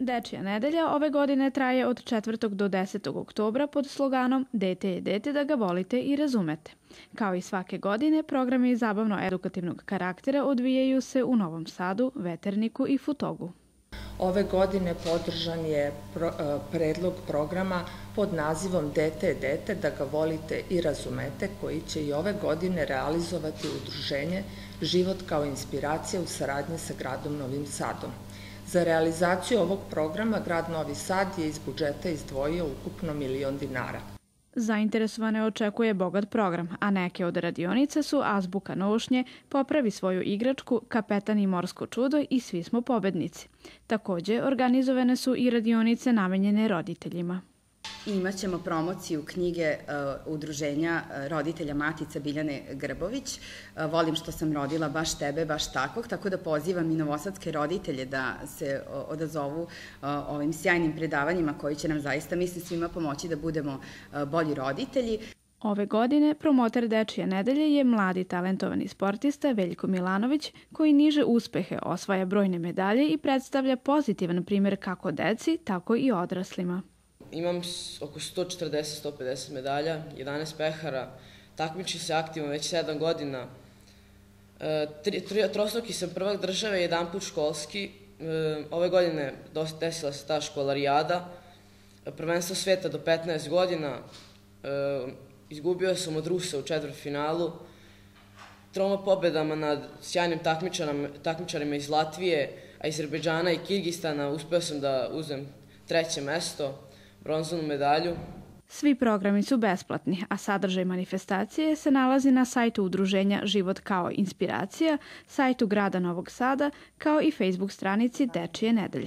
Dečija nedelja ove godine traje od 4. do 10. oktobra pod sloganom Dete je dete da ga volite i razumete. Kao i svake godine, programi zabavno-edukativnog karaktera odvijaju se u Novom Sadu, Veterniku i Futogu. Ove godine podržan je e, predlog programa pod nazivom Dete je dete da ga volite i razumete koji će i ove godine realizovati udruženje Život kao inspiracija u saradnji sa gradom Novim Sadom. Za realizaciju ovog programa grad Novi Sad je iz budžeta izdvojio ukupno milion dinara. Zainteresovane očekuje bogat program, a neke od radionica su Azbuka nošnje, Popravi svoju igračku, Kapetan i morsko čudo i Svi smo pobednici. Takođe, organizovane su i radionice namenjene roditeljima i imaćemo promociju knjige uh, udruženja uh, roditelja Matica Biljane Grbović. Uh, volim što sam rodila baš tebe, baš takvog, tako da pozivam i novosadske roditelje da se odazovu ovim sjajnim predavanjima koji će nam zaista, mislim, svima pomoći da budemo bolji roditelji. Ove godine promoter Dečije nedelje je mladi talentovani sportista Veljko Milanović koji niže uspehe osvaja brojne medalje i predstavlja pozitivan primer kako deci, tako i odraslima imam oko 140-150 medalja, 11 pehara, takmiči se aktivno već 7 godina. E, tri, tri, trostoki sam prvak države, jedan put školski. E, ove godine desila se ta školarijada, prvenstvo sveta do 15 godina. E, izgubio sam od Rusa u četvrtfinalu. Troma pobedama nad sjajnim takmičarima iz Latvije, Azerbejdžana i Kirgistana uspeo sam da uzem treće mesto bronzanu medalju. Svi programi su besplatni, a sadržaj manifestacije se nalazi na sajtu udruženja Život kao inspiracija, sajtu grada Novog Sada, kao i Facebook stranici Dečije nedelje.